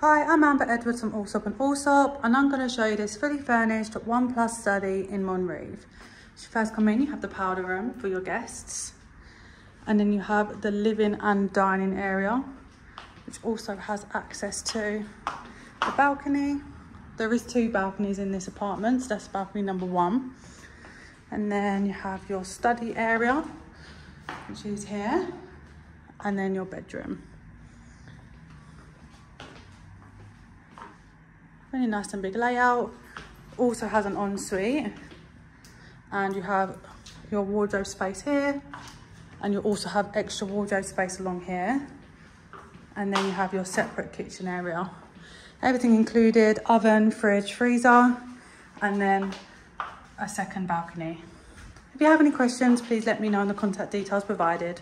Hi, I'm Amber Edwards from Allsopp and Allsopp and I'm going to show you this fully furnished one plus study in Mon Reve. So first come in, you have the powder room for your guests and then you have the living and dining area which also has access to the balcony. There is two balconies in this apartment, so that's balcony number one. And then you have your study area, which is here, and then your bedroom. Really nice and big layout. Also has an ensuite. And you have your wardrobe space here. And you also have extra wardrobe space along here. And then you have your separate kitchen area. Everything included, oven, fridge, freezer, and then a second balcony. If you have any questions, please let me know in the contact details provided.